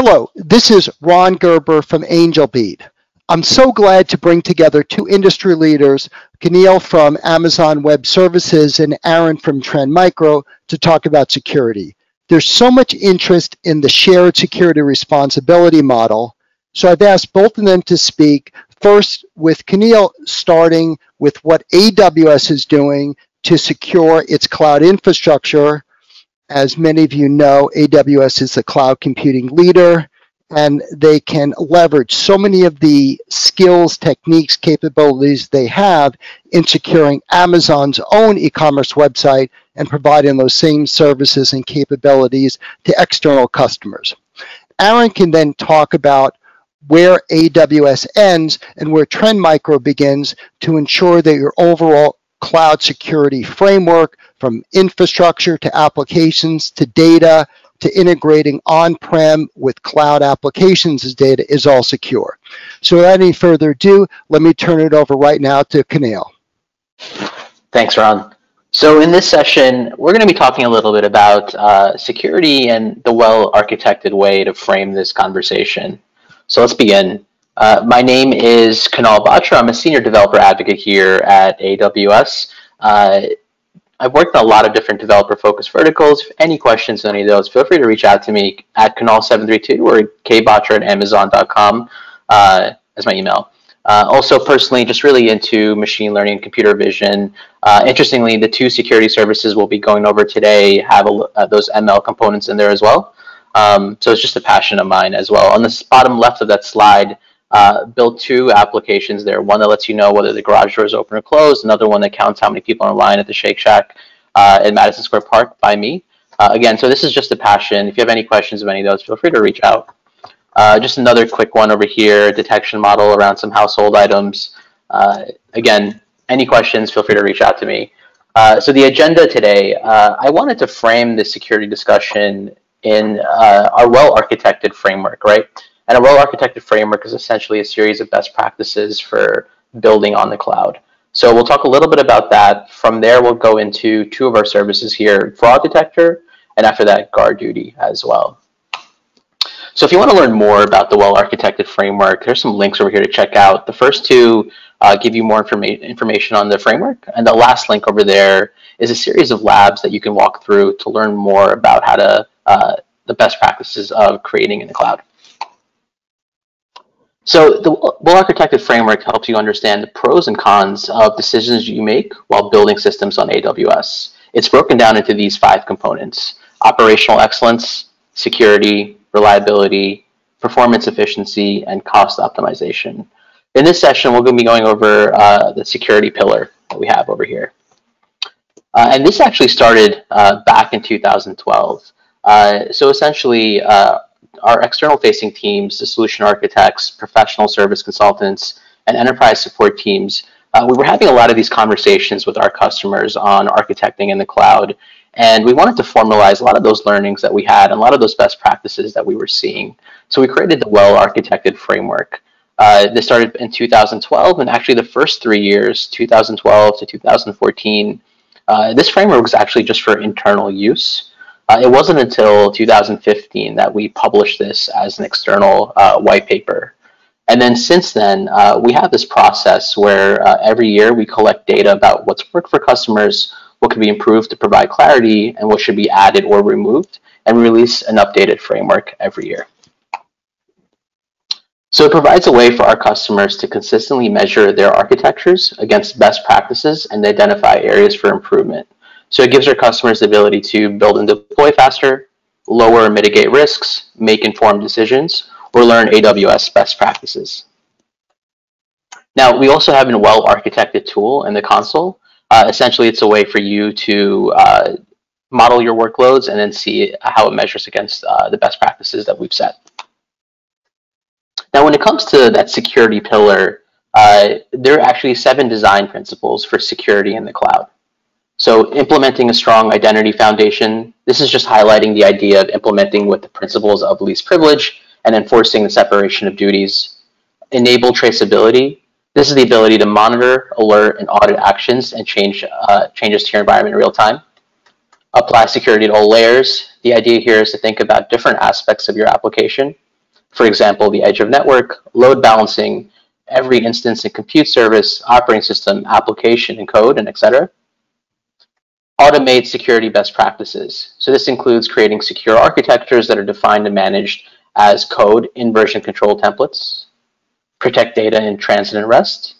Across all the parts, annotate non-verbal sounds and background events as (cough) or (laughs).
Hello, this is Ron Gerber from Angelbeat. I'm so glad to bring together two industry leaders, Kunal from Amazon Web Services and Aaron from Trend Micro, to talk about security. There's so much interest in the shared security responsibility model, so I've asked both of them to speak. First, with Kunal starting with what AWS is doing to secure its cloud infrastructure as many of you know, AWS is the cloud computing leader, and they can leverage so many of the skills, techniques, capabilities they have in securing Amazon's own e-commerce website and providing those same services and capabilities to external customers. Aaron can then talk about where AWS ends and where Trend Micro begins to ensure that your overall cloud security framework from infrastructure to applications to data to integrating on-prem with cloud applications as data is all secure. So without any further ado, let me turn it over right now to Kunal. Thanks, Ron. So in this session, we're going to be talking a little bit about uh, security and the well-architected way to frame this conversation. So let's begin. Uh, my name is Kunal Batra. I'm a senior developer advocate here at AWS. Uh, I've worked on a lot of different developer focused verticals. If any questions on any of those, feel free to reach out to me at kunal732 or kbatra at amazon.com uh, as my email. Uh, also, personally, just really into machine learning and computer vision. Uh, interestingly, the two security services we'll be going over today have a, uh, those ML components in there as well. Um, so it's just a passion of mine as well. On the bottom left of that slide, uh, built two applications there. One that lets you know whether the garage door is open or closed. Another one that counts how many people are in line at the Shake Shack uh, in Madison Square Park by me. Uh, again, so this is just a passion. If you have any questions of any of those, feel free to reach out. Uh, just another quick one over here, detection model around some household items. Uh, again, any questions, feel free to reach out to me. Uh, so the agenda today, I wanted to frame the security discussion in our well-architected framework, right? And a well-architected framework is essentially a series of best practices for building on the cloud. So we'll talk a little bit about that. From there, we'll go into two of our services here, Fraud Detector, and after that, GuardDuty as well. So if you want to learn more about the well-architected framework, there's some links over here to check out. The first two uh, give you more informa information on the framework, and the last link over there is a series of labs that you can walk through to learn more about how to uh, the best practices of creating in the cloud. So the well-architected framework helps you understand the pros and cons of decisions you make while building systems on AWS. It's broken down into these five components, operational excellence, security, reliability, performance efficiency, and cost optimization. In this session, we're going to be going over uh, the security pillar that we have over here. Uh, and this actually started uh, back in 2012. Uh, so essentially, uh, our external facing teams, the solution architects, professional service consultants, and enterprise support teams, uh, we were having a lot of these conversations with our customers on architecting in the cloud. And we wanted to formalize a lot of those learnings that we had and a lot of those best practices that we were seeing. So we created the well architected framework. Uh, this started in 2012, and actually the first three years, 2012 to 2014, uh, this framework was actually just for internal use. Uh, it wasn't until 2015 that we published this as an external uh, white paper. And then since then, uh, we have this process where uh, every year we collect data about what's worked for customers, what can be improved to provide clarity, and what should be added or removed, and release an updated framework every year. So it provides a way for our customers to consistently measure their architectures against best practices and identify areas for improvement. So it gives our customers the ability to build and deploy faster, lower and mitigate risks, make informed decisions, or learn AWS best practices. Now, we also have a well-architected tool in the console. Uh, essentially, it's a way for you to uh, model your workloads and then see how it measures against uh, the best practices that we've set. Now, when it comes to that security pillar, uh, there are actually seven design principles for security in the cloud. So implementing a strong identity foundation, this is just highlighting the idea of implementing with the principles of least privilege and enforcing the separation of duties. Enable traceability. This is the ability to monitor, alert, and audit actions and change uh, changes to your environment in real time. Apply security to all layers. The idea here is to think about different aspects of your application For example, the edge of network, load balancing, every instance and compute service, operating system, application and code, and etc. Automate security best practices. So this includes creating secure architectures that are defined and managed as code in version control templates, protect data in transit and rest,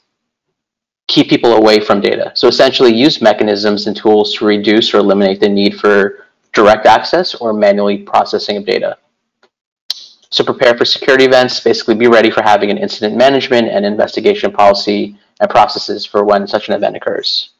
keep people away from data. So essentially use mechanisms and tools to reduce or eliminate the need for direct access or manually processing of data. So prepare for security events, basically be ready for having an incident management and investigation policy and processes for when such an event occurs.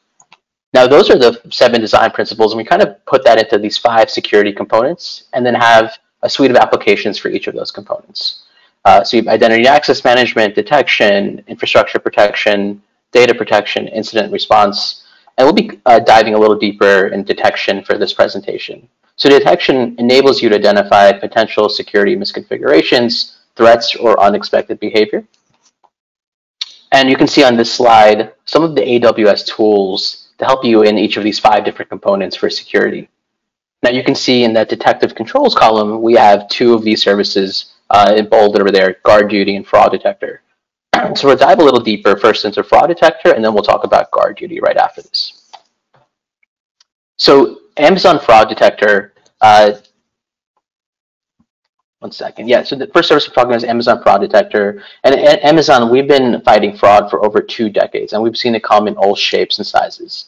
Now, those are the seven design principles, and we kind of put that into these five security components and then have a suite of applications for each of those components. Uh, so you have identity access management, detection, infrastructure protection, data protection, incident response, and we'll be uh, diving a little deeper in detection for this presentation. So detection enables you to identify potential security misconfigurations, threats, or unexpected behavior. And you can see on this slide some of the AWS tools to help you in each of these five different components for security. Now you can see in that detective controls column, we have two of these services uh, in bold over there, GuardDuty and fraud detector. (clears throat) so we'll dive a little deeper first into fraud detector, and then we'll talk about GuardDuty right after this. So Amazon fraud detector, uh, one second. Yeah, so the first service we're talking about is Amazon Fraud Detector. And at Amazon, we've been fighting fraud for over two decades, and we've seen it come in all shapes and sizes.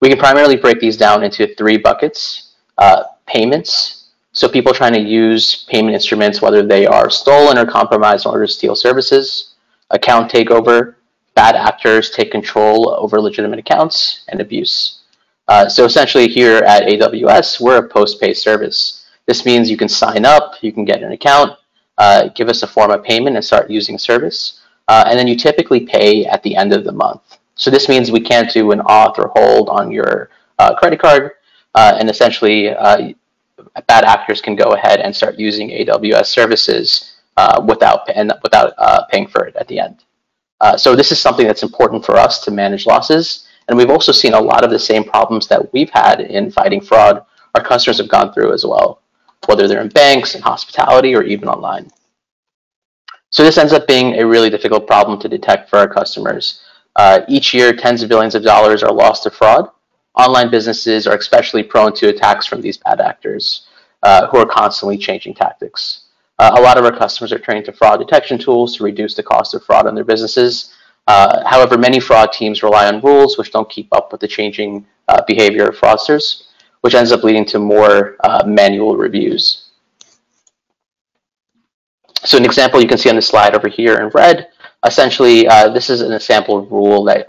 We can primarily break these down into three buckets uh, payments. So people trying to use payment instruments, whether they are stolen or compromised in order to steal services, account takeover, bad actors take control over legitimate accounts, and abuse. Uh, so essentially here at AWS, we're a post-pay service. This means you can sign up, you can get an account, uh, give us a form of payment and start using service. Uh, and then you typically pay at the end of the month. So this means we can't do an auth or hold on your uh, credit card uh, and essentially uh, bad actors can go ahead and start using AWS services uh, without and without paying for it at the end. So this is something that's important for us to manage losses. And we've also seen a lot of the same problems that we've had in fighting fraud. Our customers have gone through as well, whether they're in banks, in hospitality, or even online. So this ends up being a really difficult problem to detect for our customers. Uh, each year, tens of billions of dollars are lost to fraud, online businesses are especially prone to attacks from these bad actors uh, who are constantly changing tactics. Uh, a lot of our customers are trained to fraud detection tools to reduce the cost of fraud on their businesses. Uh, however, many fraud teams rely on rules which don't keep up with the changing uh, behavior of fraudsters, which ends up leading to more uh, manual reviews. So an example you can see on the slide over here in red, essentially uh, this is an example rule that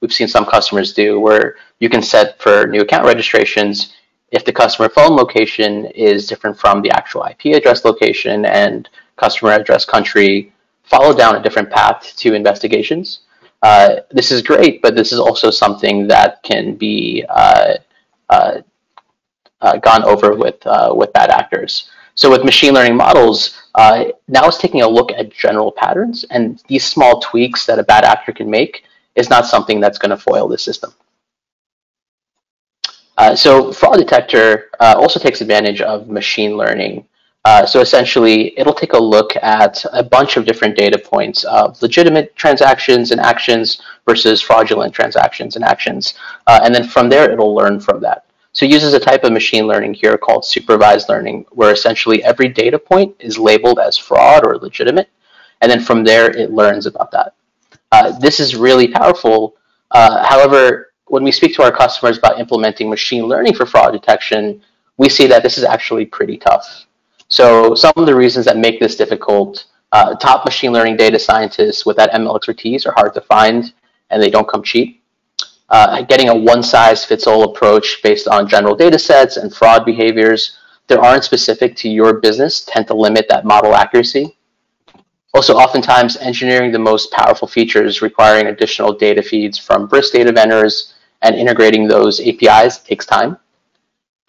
we've seen some customers do where you can set for new account registrations if the customer phone location is different from the actual IP address location and customer address country, follow down a different path to investigations. Uh, this is great, but this is also something that can be uh, uh, uh gone over with uh, with bad actors. So with machine learning models, uh, now it's taking a look at general patterns, and these small tweaks that a bad actor can make is not something that's going to foil the system. Uh, so fraud detector also takes advantage of machine learning. Uh, so essentially, it'll take a look at a bunch of different data points of legitimate transactions and actions versus fraudulent transactions and actions. Uh, and then from there, it'll learn from that. So it uses a type of machine learning here called supervised learning, where essentially every data point is labeled as fraud or legitimate. And then from there, it learns about that. Uh, this is really powerful. Uh, however, when we speak to our customers about implementing machine learning for fraud detection, we see that this is actually pretty tough. So some of the reasons that make this difficult, uh, top machine learning data scientists with that ML expertise are hard to find and they don't come cheap. Uh, getting a one-size-fits-all approach based on general data sets and fraud behaviors that aren't specific to your business tend to limit that model accuracy. Also, oftentimes, engineering the most powerful features requiring additional data feeds from BRIS data vendors and integrating those APIs takes time.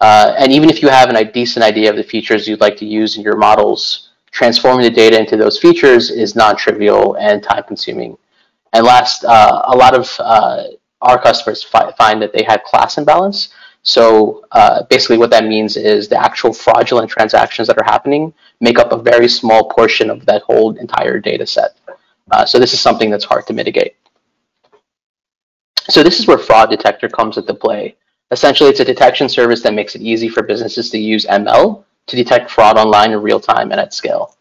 Uh, and even if you have a decent idea of the features you'd like to use in your models, transforming the data into those features is non-trivial and time-consuming. And last, uh, a lot of uh, our customers fi find that they have class imbalance. So uh, basically what that means is the actual fraudulent transactions that are happening make up a very small portion of that whole entire data set. Uh, so this is something that's hard to mitigate. So this is where fraud detector comes into play. Essentially, it's a detection service that makes it easy for businesses to use ML to detect fraud online in real time and at scale.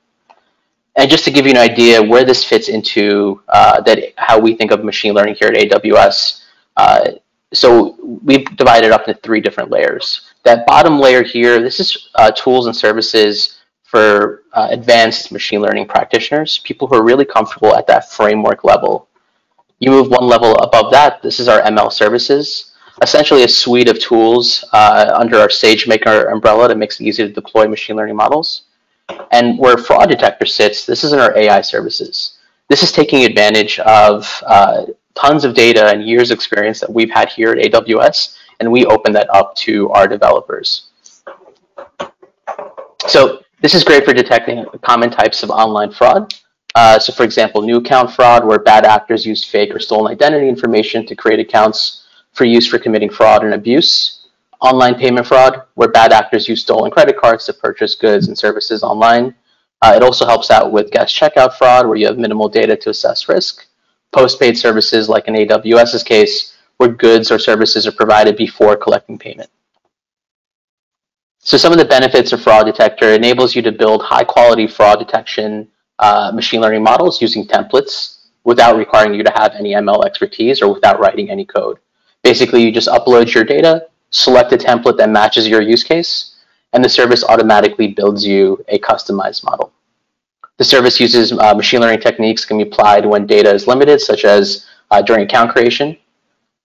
And just to give you an idea where this fits into uh, that, how we think of machine learning here at AWS. Uh, so we've divided up into three different layers. That bottom layer here, this is uh, tools and services for uh, advanced machine learning practitioners, people who are really comfortable at that framework level. You move one level above that, this is our ML services essentially a suite of tools uh, under our SageMaker umbrella that makes it easy to deploy machine learning models. And where Fraud Detector sits, this is in our AI services. This is taking advantage of uh, tons of data and years experience that we've had here at AWS, and we open that up to our developers. So this is great for detecting common types of online fraud. Uh, so for example, new account fraud, where bad actors use fake or stolen identity information to create accounts for use for committing fraud and abuse, online payment fraud, where bad actors use stolen credit cards to purchase goods and services online. Uh, it also helps out with guest checkout fraud, where you have minimal data to assess risk. Postpaid services, like in AWS's case, where goods or services are provided before collecting payment. So some of the benefits of Fraud Detector enables you to build high quality fraud detection uh, machine learning models using templates without requiring you to have any ML expertise or without writing any code. Basically, you just upload your data, select a template that matches your use case, and the service automatically builds you a customized model. The service uses uh, machine learning techniques can be applied when data is limited, such as uh, during account creation.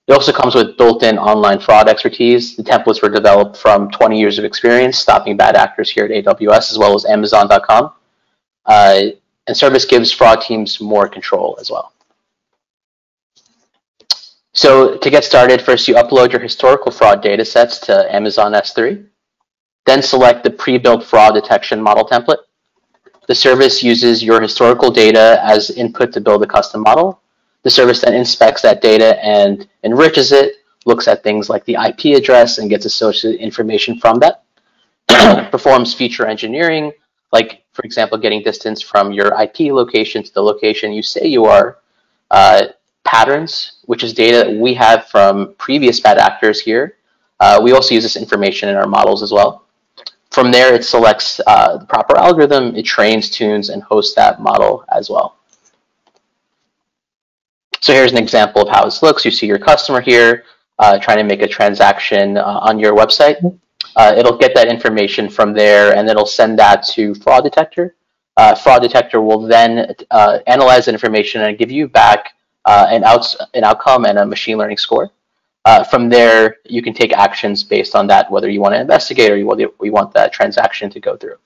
It also comes with built-in online fraud expertise. The templates were developed from 20 years of experience stopping bad actors here at AWS, as well as Amazon.com. Uh, and service gives fraud teams more control as well. So to get started, first you upload your historical fraud data sets to Amazon S3. Then select the pre-built fraud detection model template. The service uses your historical data as input to build a custom model. The service then inspects that data and enriches it, looks at things like the IP address and gets associated information from that. (clears throat) Performs feature engineering, like, for example, getting distance from your IP location to the location you say you are. Uh, patterns, which is data we have from previous bad actors here. Uh, we also use this information in our models as well. From there, it selects uh, the proper algorithm, it trains, tunes, and hosts that model as well. So here's an example of how this looks. You see your customer here uh, trying to make a transaction uh, on your website. Uh, it'll get that information from there, and it'll send that to Fraud Detector. Uh, fraud Detector will then analyze the information and give you back uh, an, outs an outcome and a machine learning score. Uh, from there, you can take actions based on that, whether you want to investigate or you want, you want that transaction to go through.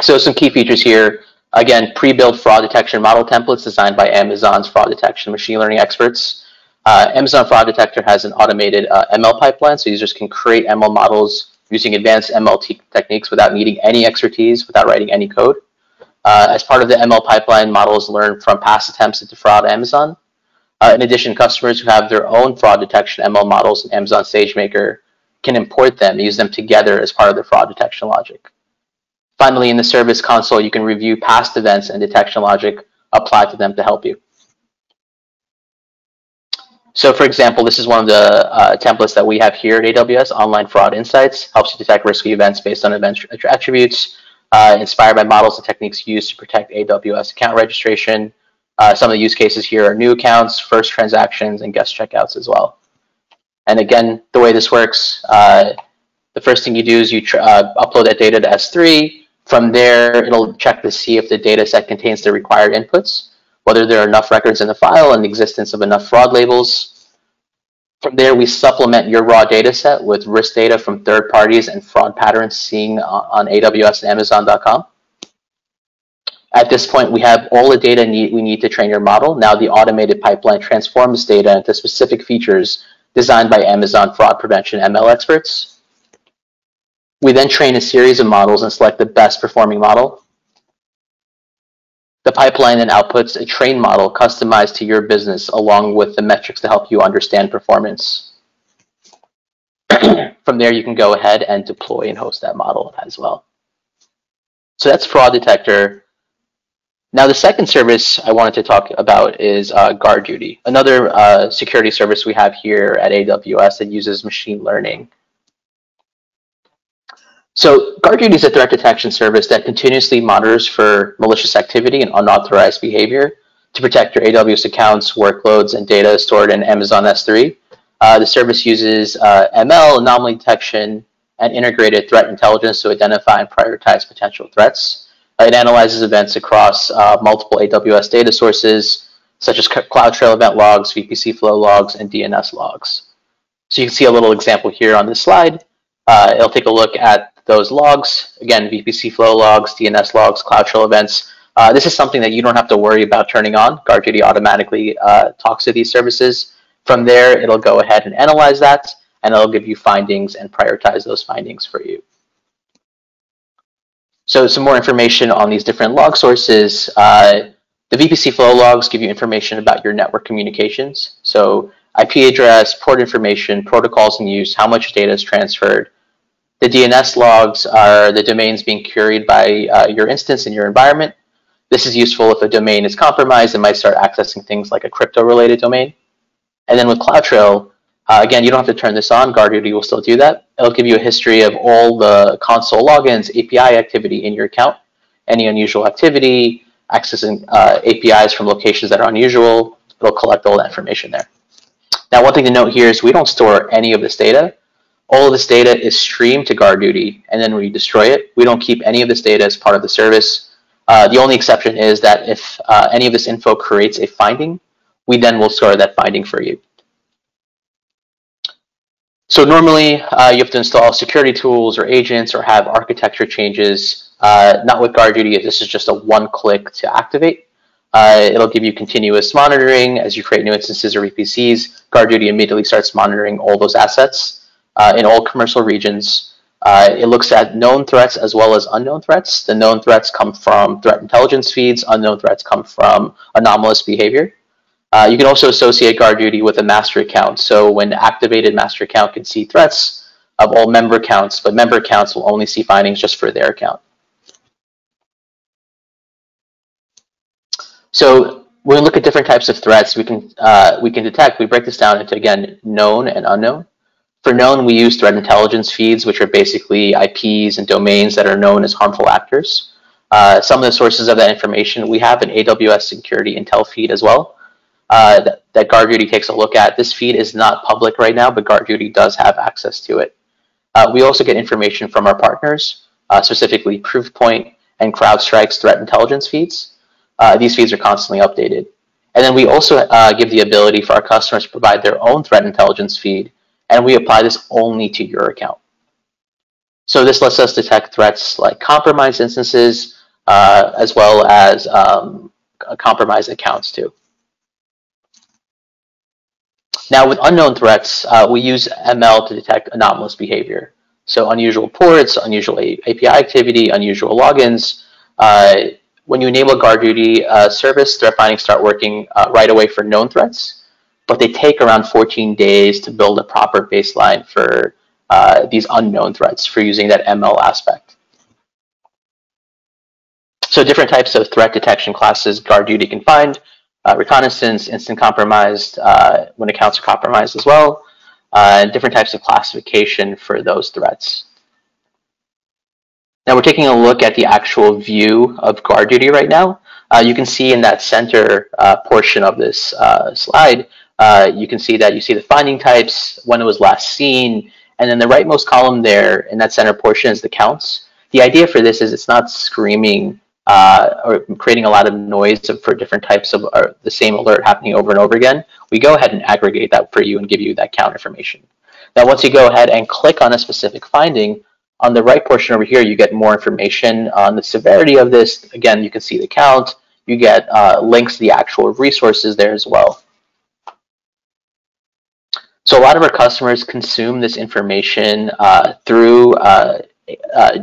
So some key features here. Again, pre-built fraud detection model templates designed by Amazon's fraud detection machine learning experts. Uh, Amazon Fraud Detector has an automated uh, ML pipeline, so users can create ML models using advanced ML techniques without needing any expertise, without writing any code. Uh, as part of the ML pipeline, models learn from past attempts to defraud Amazon. Uh, in addition, customers who have their own fraud detection ML models in Amazon SageMaker can import them, use them together as part of their fraud detection logic. Finally, in the service console, you can review past events and detection logic applied to them to help you. So for example, this is one of the uh, templates that we have here at AWS, Online Fraud Insights, helps you detect risky events based on event attributes, uh, inspired by models and techniques used to protect AWS account registration. Uh, some of the use cases here are new accounts, first transactions, and guest checkouts as well. And again, the way this works, uh, the first thing you do is you uh, upload that data to S3. From there, it'll check to see if the data set contains the required inputs, whether there are enough records in the file and the existence of enough fraud labels, from there, we supplement your raw data set with risk data from third parties and fraud patterns seen on AWS and Amazon.com. At this point, we have all the data need, we need to train your model. Now the automated pipeline transforms data into specific features designed by Amazon fraud prevention ML experts. We then train a series of models and select the best performing model. The pipeline then outputs a trained model customized to your business along with the metrics to help you understand performance. (clears throat) From there, you can go ahead and deploy and host that model as well. So that's fraud detector. Now, the second service I wanted to talk about is uh, GuardDuty, another uh, security service we have here at AWS that uses machine learning. So guard duty is a threat detection service that continuously monitors for malicious activity and unauthorized behavior to protect your AWS accounts, workloads, and data stored in Amazon S3. Uh, the service uses uh, ML, anomaly detection, and integrated threat intelligence to identify and prioritize potential threats. It analyzes events across uh, multiple AWS data sources, such as CloudTrail event logs, VPC flow logs, and DNS logs. So you can see a little example here on this slide. Uh, it'll take a look at those logs. Again, VPC flow logs, DNS logs, CloudTrail events. Uh, this is something that you don't have to worry about turning on. GuardDuty automatically uh, talks to these services. From there, it'll go ahead and analyze that, and it'll give you findings and prioritize those findings for you. So some more information on these different log sources. Uh, the VPC flow logs give you information about your network communications. So IP address, port information, protocols in use, how much data is transferred, the DNS logs are the domains being queried by uh, your instance in your environment. This is useful if a domain is compromised and might start accessing things like a crypto-related domain. And then with CloudTrail, uh, again, you don't have to turn this on. GuardDuty will still do that. It'll give you a history of all the console logins, API activity in your account, any unusual activity, accessing uh, APIs from locations that are unusual. It'll collect all that information there. Now, one thing to note here is we don't store any of this data all of this data is streamed to GuardDuty, and then we destroy it. We don't keep any of this data as part of the service. Uh, the only exception is that if uh, any of this info creates a finding, we then will store that finding for you. So normally uh, you have to install security tools or agents or have architecture changes. Uh, not with GuardDuty, this is just a one click to activate. Uh, it'll give you continuous monitoring as you create new instances or VPCs. GuardDuty immediately starts monitoring all those assets uh, in all commercial regions. Uh, it looks at known threats as well as unknown threats. The known threats come from threat intelligence feeds. Unknown threats come from anomalous behavior. Uh, you can also associate GuardDuty with a master account. So when activated, master account can see threats of all member accounts, but member accounts will only see findings just for their account. So when we look at different types of threats we can uh, we can detect, we break this down into again known and unknown. For known, we use threat intelligence feeds, which are basically IPs and domains that are known as harmful actors. Uh, some of the sources of that information, we have an AWS security intel feed as well uh, that, that GuardDuty takes a look at. This feed is not public right now, but GuardDuty does have access to it. Uh, we also get information from our partners, uh, specifically Proofpoint and CrowdStrike's threat intelligence feeds. Uh, these feeds are constantly updated. And then we also uh, give the ability for our customers to provide their own threat intelligence feed and we apply this only to your account. So this lets us detect threats like compromised instances, as well as um, compromised accounts too. Now with unknown threats, uh, we use ML to detect anomalous behavior. So unusual ports, unusual API activity, unusual logins. Uh, when you enable GuardDuty uh, service, threat finding start working uh, right away for known threats but they take around 14 days to build a proper baseline for uh, these unknown threats for using that ML aspect. So different types of threat detection classes GuardDuty can find, reconnaissance, instant compromised, uh, when accounts are compromised as well, uh, and different types of classification for those threats. Now we're taking a look at the actual view of GuardDuty right now. Uh, you can see in that center uh, portion of this uh, slide, uh, you can see that you see the finding types, when it was last seen, and then the rightmost column there in that center portion is the counts. The idea for this is it's not screaming uh, or creating a lot of noise for different types of uh, the same alert happening over and over again. We go ahead and aggregate that for you and give you that count information. Now, once you go ahead and click on a specific finding, on the right portion over here, you get more information on the severity of this. Again, you can see the count. You get uh, links to the actual resources there as well. So a lot of our customers consume this information uh, through uh, uh,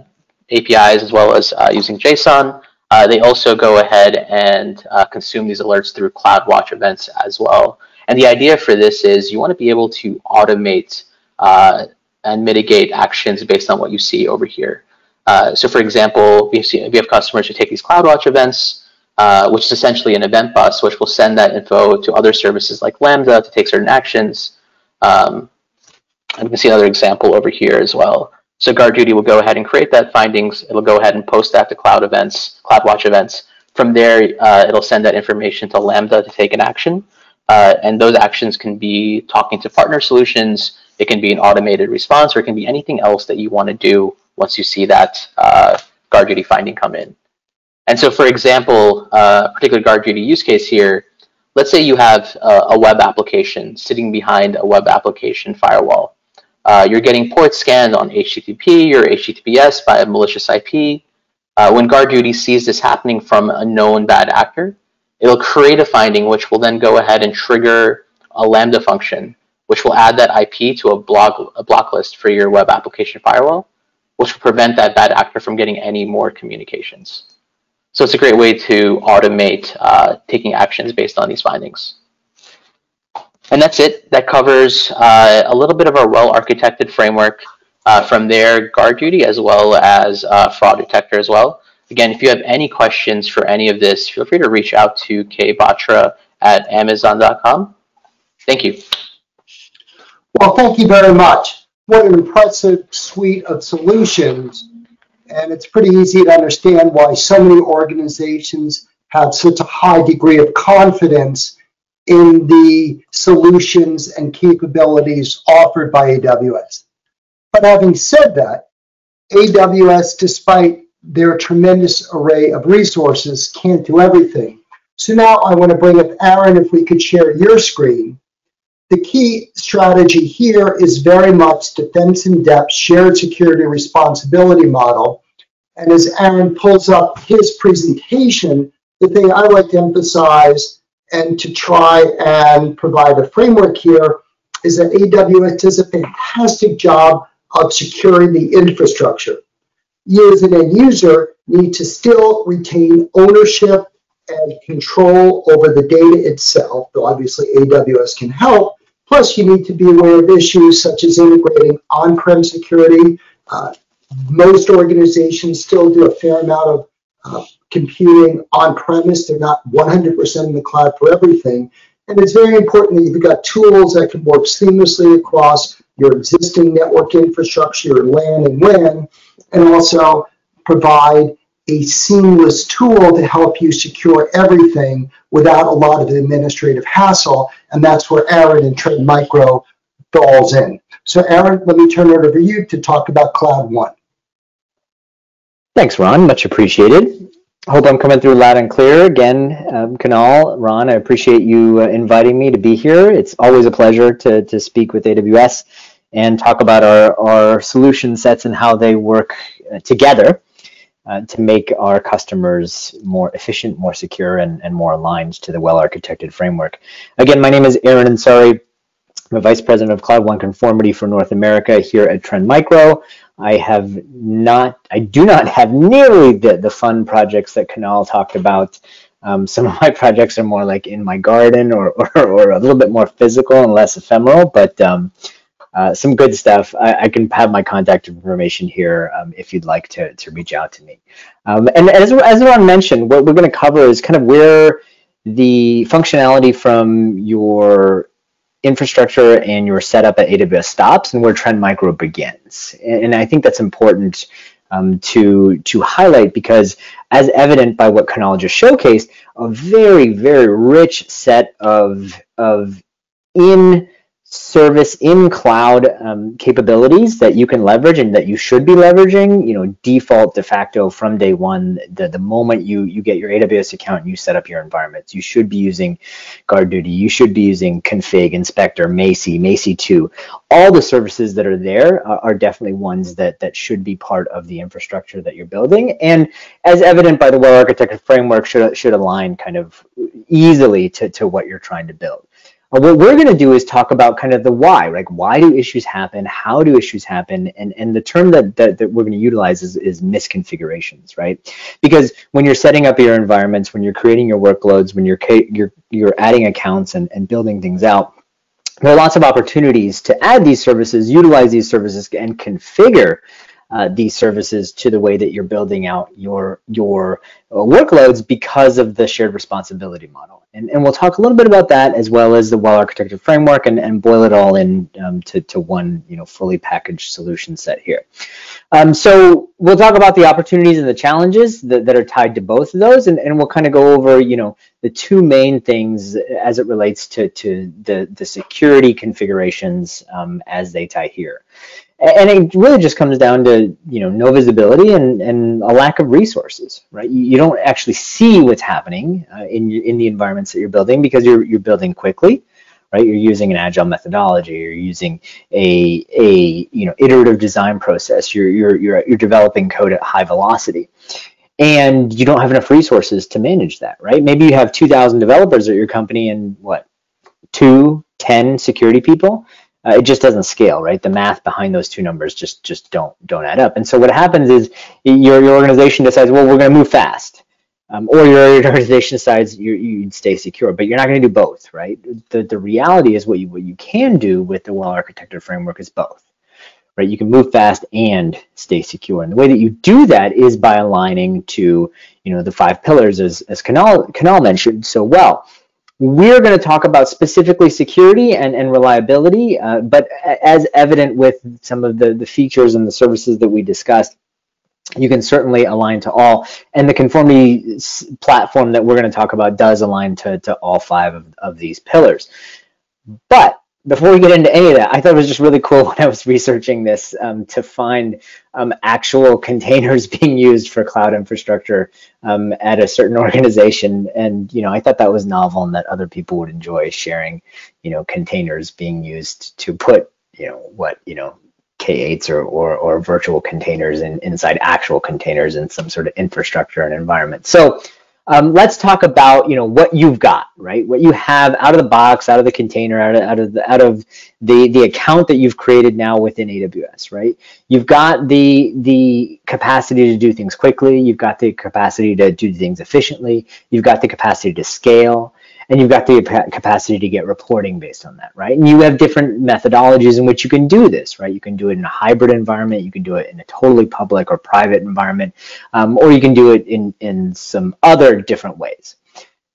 APIs as well as uh, using JSON. Uh, they also go ahead and uh, consume these alerts through CloudWatch events as well. And the idea for this is you want to be able to automate and mitigate actions based on what you see over here. Uh, so for example, we see, we have customers who take these CloudWatch events, uh, which is essentially an event bus, which will send that info to other services like Lambda to take certain actions. Um, and we can see another example over here as well. So GuardDuty will go ahead and create that findings. It'll go ahead and post that to Cloud events, CloudWatch events. From there, uh, it'll send that information to Lambda to take an action. Uh, and those actions can be talking to partner solutions, it can be an automated response, or it can be anything else that you want to do once you see that uh, GuardDuty finding come in. And so, for example, uh, a particular GuardDuty use case here, let's say you have a, a web application sitting behind a web application firewall. Uh, you're getting ports scanned on HTTP or HTTPS by a malicious IP. Uh, when GuardDuty sees this happening from a known bad actor, it'll create a finding which will then go ahead and trigger a Lambda function, which will add that IP to a block, a block list for your web application firewall, which will prevent that bad actor from getting any more communications. So it's a great way to automate uh, taking actions based on these findings. And that's it. That covers uh, a little bit of our well-architected framework. Uh, from there, GuardDuty as well as uh, fraud detector as well. Again, if you have any questions for any of this, feel free to reach out to kbatra at amazon.com. Thank you. Well, thank you very much. What an impressive suite of solutions. And it's pretty easy to understand why so many organizations have such a high degree of confidence in the solutions and capabilities offered by AWS. But having said that, AWS, despite their tremendous array of resources, can't do everything. So now I want to bring up Aaron, if we could share your screen. The key strategy here is very much defense in depth, shared security responsibility model. And as Aaron pulls up his presentation, the thing I like to emphasize and to try and provide a framework here is that AWS does a fantastic job of securing the infrastructure. You as an end user need to still retain ownership and control over the data itself, though obviously AWS can help. Plus, you need to be aware of issues such as integrating on-prem security. Uh, most organizations still do a fair amount of computing on premise. They're not 100% in the cloud for everything. And it's very important that you've got tools that can work seamlessly across your existing network infrastructure, LAN and WAN, and also provide a seamless tool to help you secure everything without a lot of administrative hassle. And that's where Aaron and Trend Micro falls in. So Aaron, let me turn it over to you to talk about Cloud One. Thanks, Ron. Much appreciated. Hope I'm coming through loud and clear. Again, um, Kunal, Ron, I appreciate you uh, inviting me to be here. It's always a pleasure to, to speak with AWS and talk about our, our solution sets and how they work uh, together uh, to make our customers more efficient, more secure, and, and more aligned to the well-architected framework. Again, my name is Aaron Ansari. I'm a Vice President of Cloud One Conformity for North America here at Trend Micro. I have not, I do not have nearly the, the fun projects that Kunal talked about. Um, some of my (laughs) projects are more like in my garden or, (laughs) or, or, a little bit more physical and less ephemeral, but um, uh, some good stuff. I, I, can have my contact information here um, if you'd like to, to reach out to me. Um, and as, as Ron mentioned, what we're going to cover is kind of where the functionality from your infrastructure and your setup at AWS stops and where Trend Micro begins. And I think that's important um, to, to highlight because as evident by what Kunal just showcased, a very, very rich set of, of in service in cloud um, capabilities that you can leverage and that you should be leveraging you know default de facto from day one the, the moment you you get your aws account and you set up your environments. You should be using GuardDuty. You should be using config inspector Macie Macie 2 all the services that are there are, are definitely ones that that should be part of the infrastructure that you're building. And as evident by the well architected framework should should align kind of easily to, to what you're trying to build what we're going to do is talk about kind of the why, like why do issues happen? How do issues happen? And, and the term that, that, that we're going to utilize is, is misconfigurations, right? Because when you're setting up your environments, when you're creating your workloads, when you're, you're, you're adding accounts and, and building things out, there are lots of opportunities to add these services, utilize these services, and configure uh, these services to the way that you're building out your your uh, workloads because of the shared responsibility model. And, and we'll talk a little bit about that as well as the well-architected framework and, and boil it all in um, to, to one you know fully packaged solution set here. Um, so we'll talk about the opportunities and the challenges that, that are tied to both of those, and, and we'll kind of go over you know the two main things as it relates to, to the, the security configurations um, as they tie here and it really just comes down to you know no visibility and, and a lack of resources right? You, you don't actually see what's happening uh, in in the environments that you're building because you're you're building quickly right? You're using an agile methodology you're using a a you know iterative design process you're you're you're, you're developing code at high velocity. And you don't have enough resources to manage that right? Maybe you have 2000 developers at your company and what? Two 10 security people uh, it just doesn't scale, right? The math behind those two numbers just just don't don't add up. And so what happens is your your organization decides, well, we're going to move fast, um, or your (laughs) organization decides you you'd stay secure, but you're not going to do both, right? The the reality is what you what you can do with the well architected framework is both, right? You can move fast and stay secure, and the way that you do that is by aligning to you know the five pillars as as Kunal Kunal mentioned so well. We're going to talk about specifically security and, and reliability, uh, but as evident with some of the, the features and the services that we discussed, you can certainly align to all. And the conformity platform that we're going to talk about does align to, to all five of, of these pillars. But before we get into any of that, I thought it was just really cool (laughs) when I was researching this um, to find um, actual (laughs) containers being used for cloud infrastructure um, at a certain (laughs) organization. And, you know, I thought that was novel and that other people would enjoy sharing, you know, containers being used to put, you know, what, you know, K8s or, or, or virtual containers in, inside actual containers in some sort of infrastructure and environment. So um, let's talk about you know what you've got right? What you have out of the box out of the container out of, out of the out of the the account that you've created now within aws right? You've got the the capacity to do things quickly. You've got the capacity to do things efficiently. You've got the capacity to scale and you've got the capacity to get reporting based on that, right? And you have different methodologies in which you can do this, right? You can do it in a hybrid environment, you can do it in a totally public or private environment, um, or you can do it in, in some other different ways.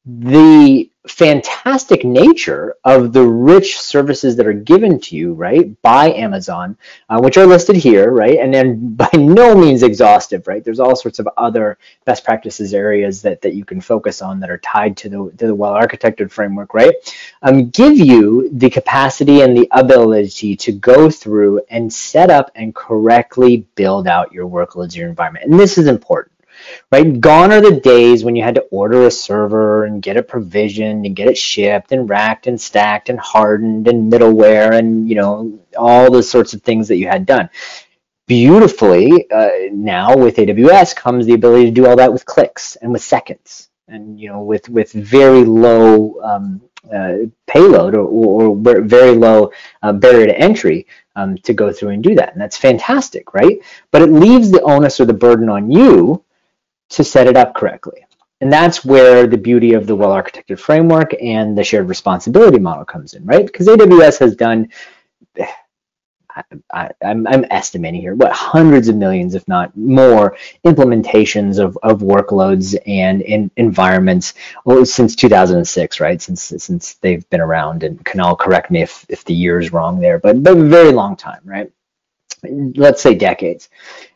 The fantastic nature of the rich services that are given to you, right, by Amazon, uh, which are listed here, right, and then (laughs) by no means exhaustive, right. There's all sorts of other best practices areas that, that you can focus on that are tied to the, to the well-architected framework, right, um, give you the capacity and the ability to go through and set up and correctly build out your workloads, your environment. And this is important right? Gone are the days when you had to order a server and get it provisioned and get it shipped and racked and stacked and hardened and middleware and, you know, all the sorts of things that you had done. Beautifully, uh, now with AWS comes the ability to do all that with clicks and with seconds and, you know, with, with very low um, uh, payload or, or, very low uh, barrier to entry um, to go through and do that. And that's fantastic, right? But it leaves the onus or the burden on you to set it up correctly. And that's where the beauty of the well-architected framework and the shared responsibility model comes in, right? Because AWS has done, I, am estimating here, what hundreds of millions, if not more, implementations of, of workloads and in environments well, since 2006, right? Since since they've been around, and Kunal correct me if if the year is wrong there, but but a very long time, right? Let's say decades.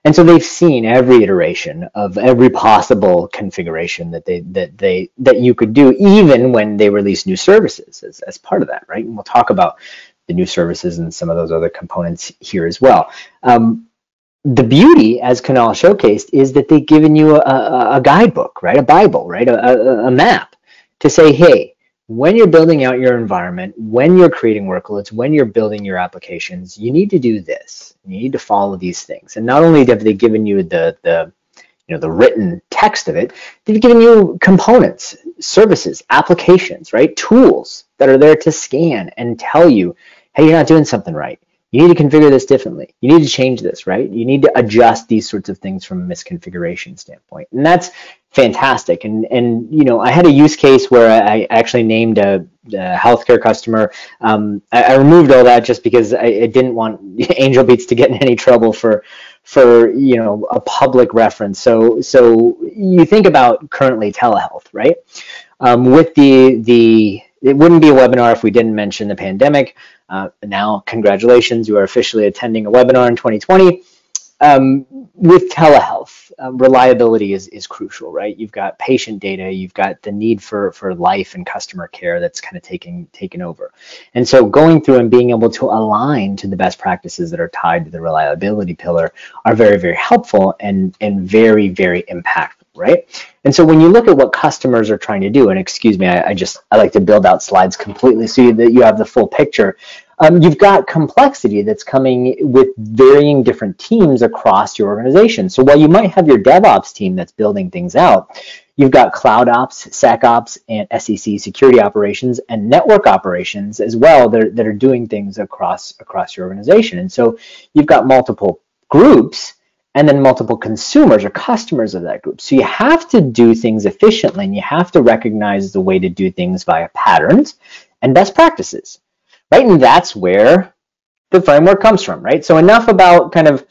And so they've seen every iteration of every possible configuration that they that they that you could do, even when they release new services as, as part of that, right? And we'll talk about the new services and some of those other components here as well. Um, the beauty, as Kunal showcased, is that they've given you a, a, a guidebook, right? A Bible, right? A, a, a map to say, hey, when you're building out your environment, when you're creating workloads, when you're building your applications, you need to do this. You need to follow these things. And not only have they given you the the you know the written text of it, they've given you components, services, applications, right? Tools that are there to scan and tell you, hey, you're not doing something right. You need to configure this differently. You need to change this, right? You need to adjust these sorts of things from a misconfiguration standpoint. And that's fantastic. And, and you know, I had a use case where I actually named a, a healthcare customer. Um, I, I, removed all that just because I, I didn't want (laughs) Angel Beats to get in any trouble for, for you know a public reference. So so you think about currently telehealth, right? Um, with the the it wouldn't be a webinar if we didn't mention the pandemic. Uh, now, congratulations, you are officially attending a webinar in 2020. Um, with telehealth, um, reliability is, is crucial, right? You've got patient data, you've got the need for, for life and customer care that's kind of taking taken over. And so going through and being able to align to the best practices that are tied to the reliability pillar are very, very helpful and, and very, very impactful right? And so when you look at what customers are trying to do, and excuse me, I, I just I like to build out slides completely so that you have the full picture. Um, you've got complexity that's coming with varying different teams across your organization. So while you might have your DevOps team that's building things out, you've got cloud ops, SecOps, and SEC security operations and network operations as well that, that are doing things across across your organization. And so you've got multiple groups and then multiple consumers or customers of that group. So you have to do things efficiently and you have to recognize the way to do things via patterns and best practices, right? And that's where the framework comes from, right? So enough about kind of,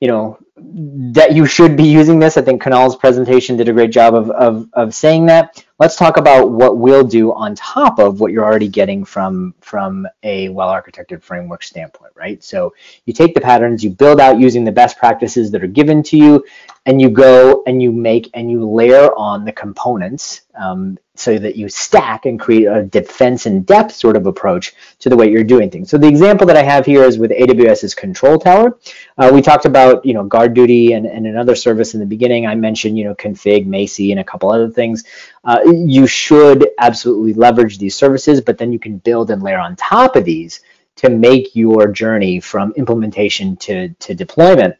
you know, that you should be using this. I think Kunal's presentation did a great job of, of, of saying that. Let's talk about what we'll do on top of what you're already getting from, from a well-architected framework standpoint, right? So you take the patterns, you build out using the best practices that are given to you, and you go and you make and you layer on the components um, so that you stack and create a defense in depth sort of approach to the way you're doing things. So the example that I have here is with AWS's Control Tower. Uh, we talked about, you know, GuardDuty and, and another service in the beginning. I mentioned, you know, config, Macie, and a couple other things. Uh, you should absolutely leverage these services, but then you can build and layer on top of these to make your journey from implementation to, to deployment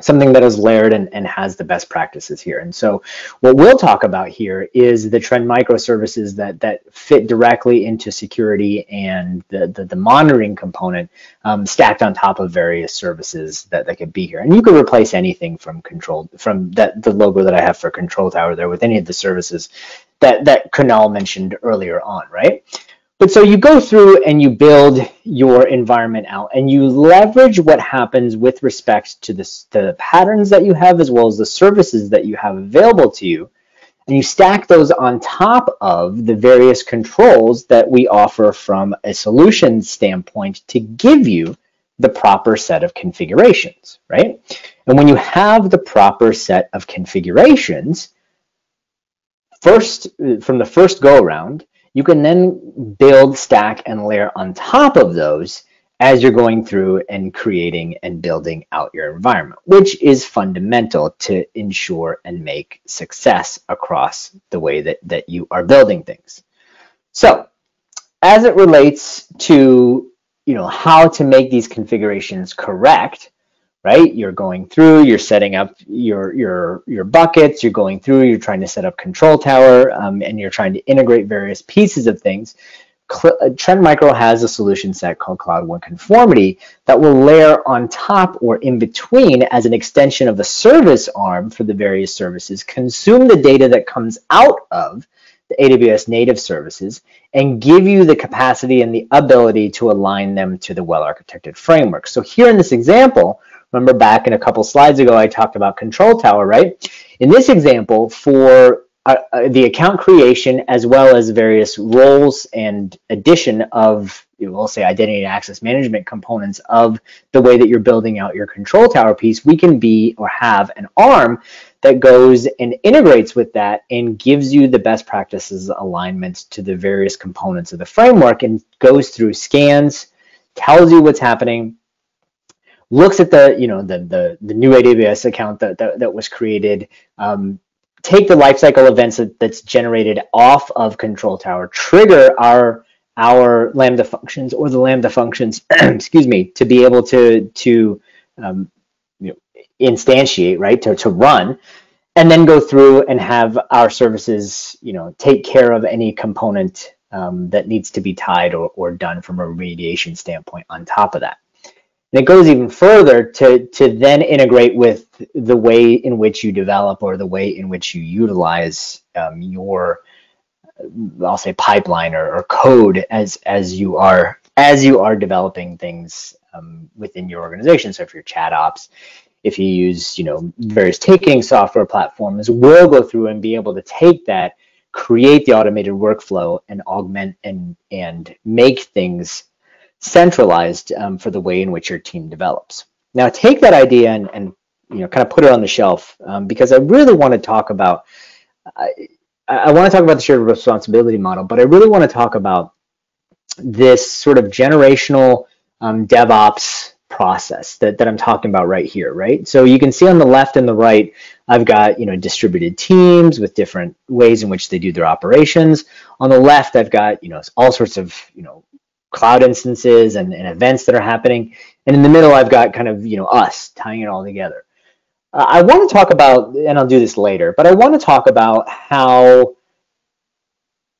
something that is layered and, and has the best practices here. And so what we'll talk about here is the Trend Micro services that that fit directly into security and the, the, the monitoring component um, stacked on top of various services that, that could be here. And you could replace anything from control from that the logo that I have for control tower there with any of the services that, that Kunal mentioned earlier on, right? But so you go through and you build your environment out and you leverage what happens with respect to this, the patterns that you have as well as the services that you have available to you. And you stack those on top of the various controls that we offer from a solution standpoint to give you the proper set of configurations, right? And when you have the proper set of configurations, first uh, from the first go around, you can then build, stack, and layer on top of those as you're going through and creating and building out your environment, which is fundamental to ensure and make success across the way that, that you are building things. So as it relates to you know how to make these configurations correct, right? You're going through, you're setting up your your your buckets, you're going through, you're trying to set up control tower, um, and you're trying to integrate various pieces of things. Uh, Trend Micro has a solution set called Cloud One Conformity that will layer on top or in between as an extension of the service arm for the various services, consume the data that comes out of the AWS native services, and give you the capacity and the ability to align them to the well-architected framework. So here in this example, Remember back in a couple slides ago, I talked about control tower, right? In this example, for uh, uh, the account creation as well as various roles and addition of, we'll say, identity and access management components of the way that you're building out your control tower piece, we can be or have an arm that goes and integrates with that and gives you the best practices alignments to the various components of the framework and goes through scans, tells you what's happening, looks at the you know the the, the new AWS account that that, that was created. Um, take the lifecycle events that, that's generated off of Control Tower, trigger our our Lambda functions or the Lambda functions, (clears throat) excuse me, to be able to to um, you know, instantiate, right, to, to run, and then go through and have our services, you know, take care of any component um, that needs to be tied or, or done from a remediation standpoint on top of that. And it goes even further to, to then integrate with the way in which you develop or the way in which you utilize um, your, I'll say pipeline or, or, code as, as you are as you are developing things um, within your organization. So if you're chat ops, if you use you know various taking software platforms, we'll go through and be able to take that, create the automated workflow, and augment and and make things centralized um, for the way in which your team develops. Now take that idea and, and you know kind of put it on the shelf um, because I really want to talk about I, I want to talk about the shared responsibility model, but I really want to talk about this sort of generational um, DevOps process that, that I'm talking about right here, right? So you can see on the left and the right, I've got, you know, distributed teams with different ways in which they do their operations. On the left, I've got, you know, all sorts of, you know, cloud instances and, and events that are happening. And in the middle, I've got kind of, you know, us tying it all together. Uh, I want to talk about, and I'll do this later, but I want to talk about how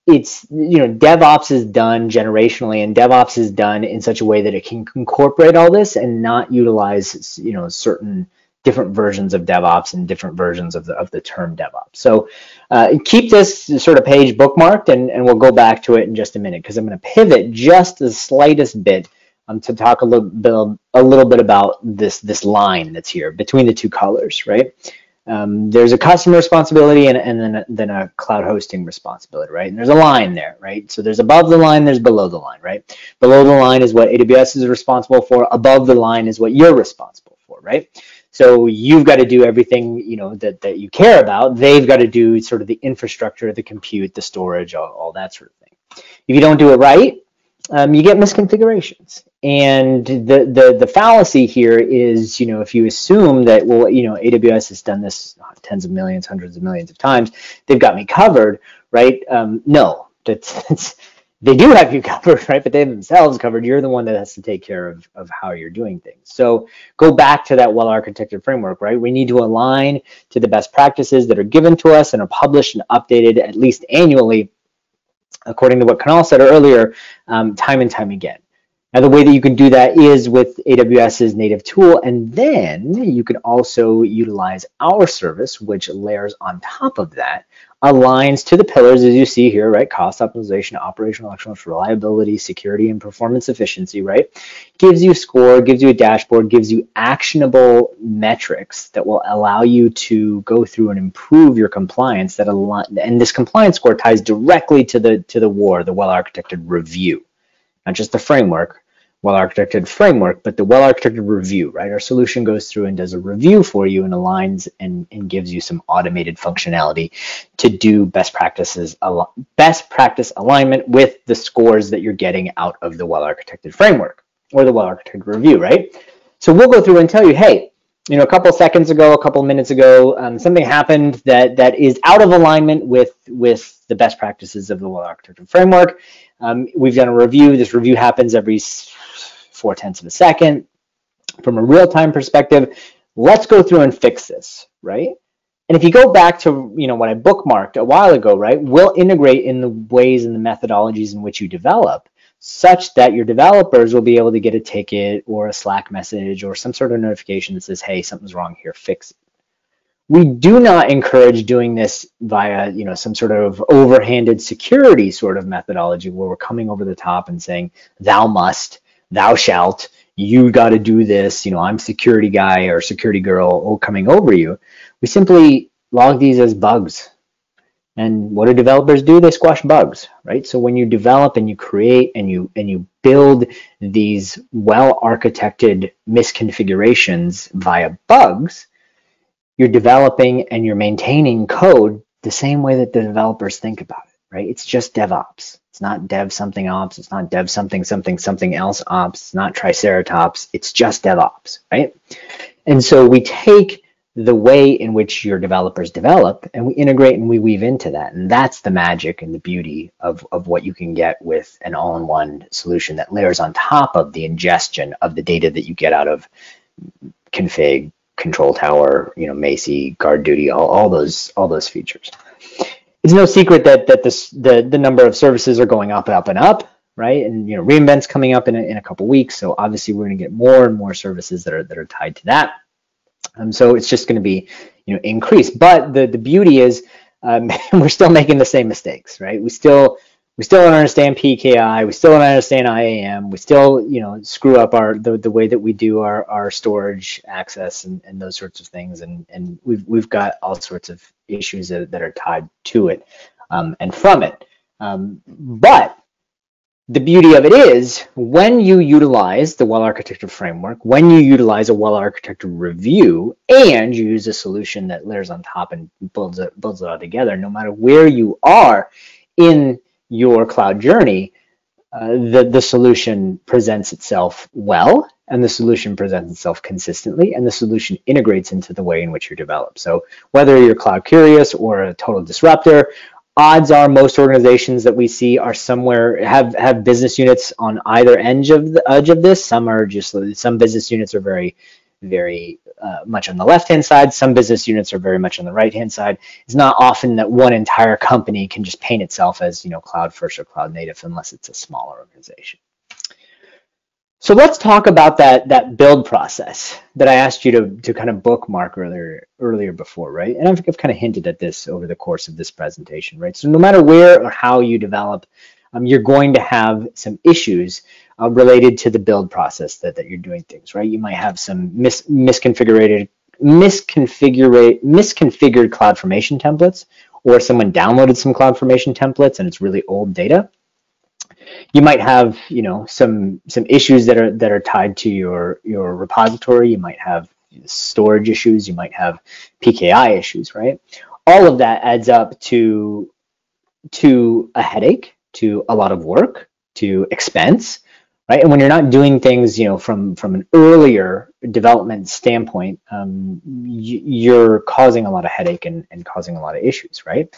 it's, you know, DevOps is done generationally and DevOps is done in such a way that it can incorporate all this and not utilize, you know, certain different versions of DevOps and different versions of the, of the term DevOps. So uh, keep this sort of page bookmarked and, and we'll go back to it in just a minute because I'm going to pivot just the slightest bit um, to talk a little bit a little bit about this this line that's here between the two colors, right? Um, there's a customer responsibility and, and then, a, then a cloud hosting responsibility, right? And there's a line there, right? So there's above the line, there's below the line, right? Below the line is what AWS is responsible for. Above the line is what you're responsible for, right? So you've got to do everything you know that that you care about. They've got to do sort of the infrastructure, the compute, the storage, all, all that sort of thing. If you don't do it right, um, you get misconfigurations. And the, the the fallacy here is, you know, if you assume that, well, you know, AWS has done this tens of millions, hundreds of millions of times, they've got me covered, right? Um, no, that's, (laughs) that's they do have you (laughs) covered, right? But they themselves covered. You're the one that has to take care of, of how you're doing things. So go back to that well-architected framework, right? We need to align to the best practices that are given to us and are published and updated at least annually, according to what Kunal said earlier, um, time and time again. Now, the way that you can do that is with AWS's native tool, and then you can also utilize our service, which layers on top of that aligns to the pillars as you see here, right? Cost optimization, operational excellence, reliability, security, and performance efficiency, right? Gives you score, gives you a dashboard, gives you actionable metrics that will allow you to go through and improve your compliance that align, and this compliance score ties directly to the to the WAR, the well-architected review, not just the framework, well-architected framework, but the well-architected review, right? Our solution goes through and does a review for you and aligns and, and gives you some automated functionality to do best practices, best practice alignment with the scores that you're getting out of the well-architected framework or the well-architected review, right? So we'll go through and tell you, hey, you know, a couple seconds ago, a couple minutes ago, um, something happened that that is out of alignment with with the best practices of the well-architected framework. Um, we've done a review. This review happens every four tenths of a second. From a real-time perspective, let's go through and fix this, right? And if you go back to you know what I bookmarked a while ago, right, we'll integrate in the ways and the methodologies in which you develop such that your developers will be able to get a ticket or a Slack message or some sort of notification that says, hey, something's wrong here, fix it. We do not encourage doing this via, you know, some sort of overhanded security sort of methodology where we're coming over the top and saying, thou must, thou shalt, you got to do this, you know, I'm security guy or security girl coming over you. We simply log these as bugs. And what do developers do? They squash bugs, right? So when you develop and you create and you and you build these well-architected misconfigurations via bugs, you're developing and you're maintaining code the same way that the developers think about it, right? It's just DevOps. It's not dev something ops. It's not dev something something something else ops. It's not triceratops. It's just DevOps, right? And so we take the way in which your developers develop and we integrate and we weave into that. And that's the magic and the beauty of, of what you can get with an all-in-one solution that layers on top of the ingestion of the data that you get out of config, control tower, you know, Macie, guard duty, all, all those all those features it's no secret that that this the the number of services are going up and up and up. right? And you know, reInvent's coming up in a, in a couple weeks, so obviously we're going to get more and more services that are that are tied to that. Um, so it's just going to be you know increased. But the the beauty is um, (laughs) we're still making the same mistakes, right? We still we still don't understand PKI. We still don't understand IAM. We still, you know, screw up our the, the way that we do our, our storage access and, and those sorts of things. And and we've we've got all sorts of issues that, that are tied to it um, and from it. Um, but the beauty of it is when you utilize the well-architected framework, when you utilize a well-architected review, and you use a solution that layers on top and builds it builds it all together, no matter where you are in your cloud journey, uh, the, the solution presents itself well and the solution presents itself consistently and the solution integrates into the way in which you're developed. So whether you're cloud curious or a total disruptor, odds are most organizations that we see are somewhere have have business units on either edge of the edge of this. Some are just some business units are very very uh, much on the left hand side. Some business units are very much on the right hand side. It's not often that one entire company can just paint itself as you know cloud first or cloud native unless it's a smaller organization. So let's talk about that that build process that I asked you to to kind of bookmark earlier earlier before, right? And I've, I've kind of hinted at this over the course of this presentation, right? So no matter where or how you develop, um, you're going to have some issues uh, related to the build process that, that you're doing things, right? You might have some mis misconfigured misconfigured misconfigured CloudFormation templates, or someone downloaded some CloudFormation templates and it's really old data. You might have, you know, some some issues that are that are tied to your your repository. You might have storage issues. You might have PKI issues, right? All of that adds up to to a headache, to a lot of work, to expense, right? And when you're not doing things, you know, from from an earlier development standpoint, um, you're causing a lot of headache and, and causing a lot of issues, right?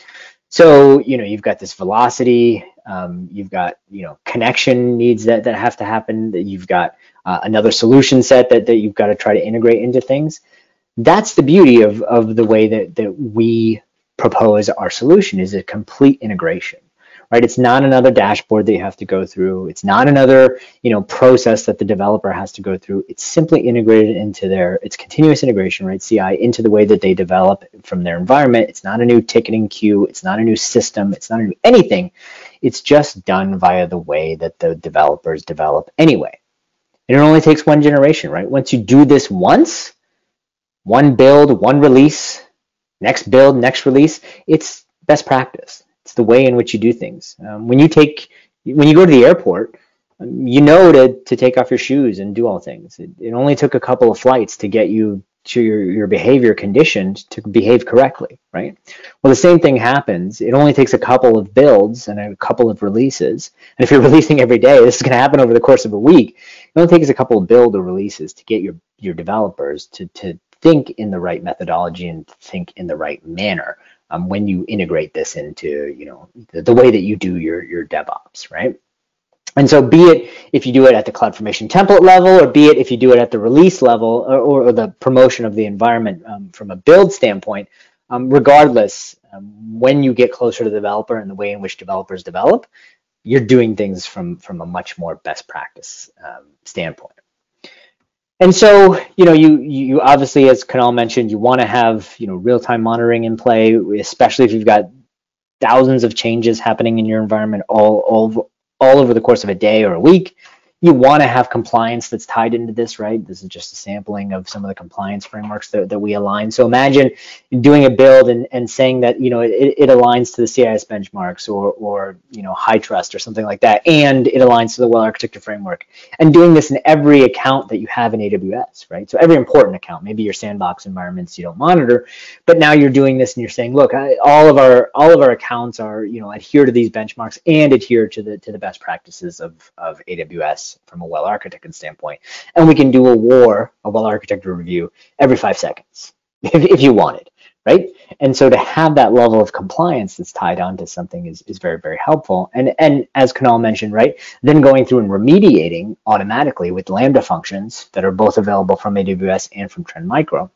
So you know, you've got this velocity, um, you've got you know connection needs that that have to happen. That you've got uh, another solution set that that you've got to try to integrate into things. That's the beauty of of the way that that we propose our solution is a complete integration right? It's not another dashboard that you have to go through. It's not another, you know, process that the developer has to go through. It's simply integrated into their, it's continuous integration, right? CI into the way that they develop from their environment. It's not a new ticketing queue. It's not a new system. It's not a new anything. It's just done via the way that the developers develop anyway. And it only takes one generation, right? Once you do this once, one build, one release, next build, next release, it's best practice. It's the way in which you do things. Um, when you take, when you go to the airport, um, you know to, to take off your shoes and do all things. It, it only took a couple of flights to get you to your, your behavior conditioned to behave correctly, right? Well, the same thing happens. It only takes a couple of builds and a couple of releases. And if you're (laughs) releasing every day, this is going to happen over the course of a week. It only takes a couple of build or releases to get your, your developers to, to think in the right methodology and think in the right manner um, when you integrate this into you know the, the way that you do your your DevOps, right? And so be it if you do it at the CloudFormation template level, or be it if you do it at the release level, or, or the promotion of the environment um, from a build standpoint, um, regardless, um, when you get closer to the developer and the way in which developers develop, you're doing things from, from a much more best practice um, standpoint. And so, you know, you you obviously, as Kunal mentioned, you want to have you know real time monitoring in play, especially if you've got thousands of changes happening in your environment all all all over the course of a day or a week you want to have compliance that's tied into this, right? This is just a sampling of some of the compliance frameworks that, that we align. So imagine doing a build and, and saying that, you know, it, it aligns to the CIS benchmarks or, or, you know, HITRUST or something like that, and it aligns to the well-architected framework. And doing this in every account that you have in AWS, right? So every important account, maybe your sandbox environments you don't monitor, but now you're doing this and you're saying, look, I, all of our all of our accounts are, you know, adhere to these benchmarks and adhere to the to the best practices of, of AWS from a well-architected standpoint. And we can do a war, a well-architected review every five seconds (laughs) if, if you wanted, right? And so to have that level of compliance that's tied onto something is, is very, very helpful. And, and as Kunal mentioned, right, then going through and remediating automatically with Lambda functions that are both available from AWS and from Trend Micro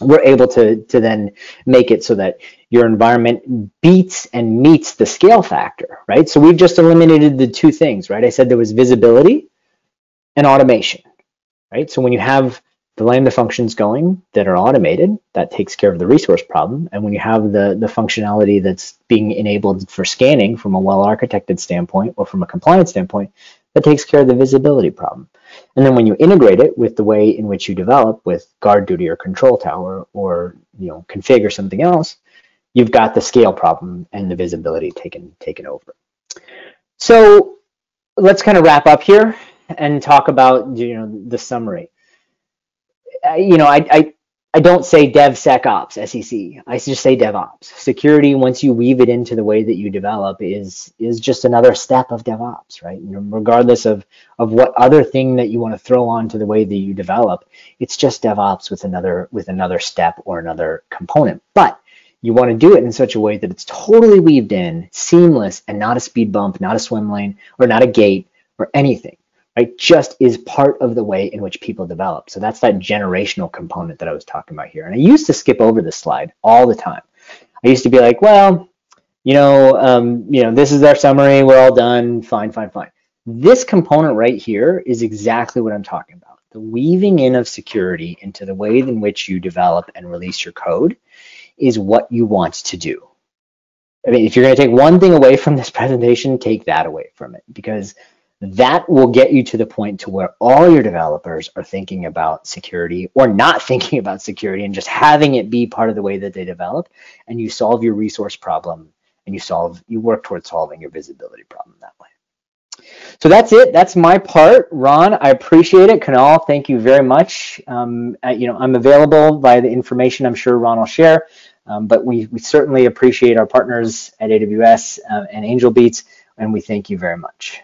we're able to, to then make it so that your environment beats and meets the scale factor, right? So we've just eliminated the two things, right? I said there was visibility and automation, right? So when you have the Lambda functions going that are automated, that takes care of the resource problem. And when you have the, the functionality that's being enabled for scanning from a well-architected standpoint or from a compliance standpoint, that takes care of the visibility problem. And then when you integrate it with the way in which you develop with GuardDuty or control tower or you know config or something else, you've got the scale problem and the visibility taken taken over. So let's kind of wrap up here and talk about you know the summary. You know, I, I I don't say DevSecOps, SEC. I just say DevOps. Security, once you weave it into the way that you develop, is is just another step of DevOps, right? regardless of of what other thing that you want to throw onto the way that you develop, it's just DevOps with another with another step or another component. But you want to do it in such a way that it's totally weaved in, seamless, and not a speed bump, not a swim lane, or not a gate, or anything right, just is part of the way in which people develop. So that's that generational component that I was talking about here. And I used to skip over this slide all the time. I used to be like, well, you know, um, you know, this is our summary. We're all done. Fine, fine, fine. This component right here is exactly what I'm talking about. The weaving in of security into the way in which you develop and release your code is what you want to do. I mean, if you're going to take one thing away from this (laughs) presentation, take that away from it because that will get you to the point to where all your developers are thinking about security or not (laughs) thinking about security and just having it be part of the way that they develop. And you solve your resource problem and you solve you work towards solving your visibility problem that way. So that's it. That's my part. Ron i appreciate it. Kunal thank you very much. Um, you know i'm available via the information i'm sure ron will share. Um, but we, we certainly appreciate our partners at aws uh, and Angelbeat's and we thank you very much